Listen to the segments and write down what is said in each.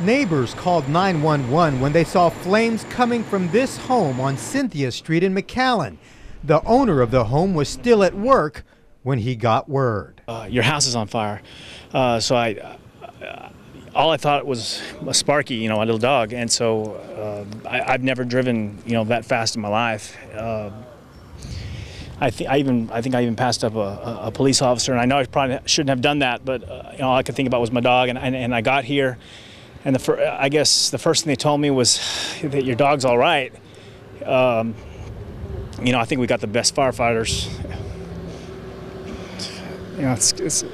Neighbors called 911 when they saw flames coming from this home on Cynthia Street in McAllen. The owner of the home was still at work when he got word. Uh, your house is on fire. Uh, so I, uh, all I thought was a Sparky, you know, a little dog, and so uh, I, have never driven, you know, that fast in my life. Uh, I think I even I think I even passed up a, a, police officer, and I know I probably shouldn't have done that, but uh, you know, all I could think about was my dog, and, and, and I got here, and the fir- I guess the first thing they told me was that your dog's all right. Um, you know, I think we got the best firefighters. You know, it's, it's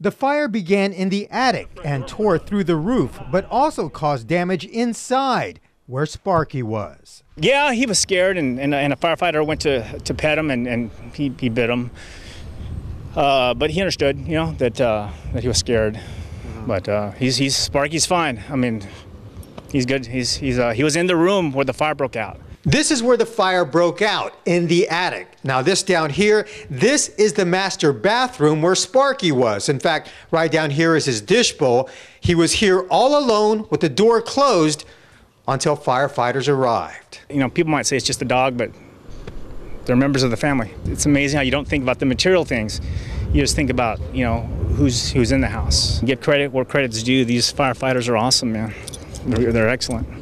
the fire began in the attic and tore through the roof, but also caused damage inside where Sparky was. Yeah, he was scared, and, and, and a firefighter went to, to pet him, and, and he, he bit him. Uh, but he understood, you know, that uh, that he was scared. But uh, he's he's Sparky's fine. I mean, he's good. He's he's uh, he was in the room where the fire broke out. This is where the fire broke out in the attic. Now, this down here, this is the master bathroom where Sparky was. In fact, right down here is his dish bowl. He was here all alone with the door closed until firefighters arrived. You know, people might say it's just a dog, but they're members of the family. It's amazing how you don't think about the material things. You just think about, you know, who's who's in the house. Give credit where credit's due. These firefighters are awesome, man. They're, they're excellent.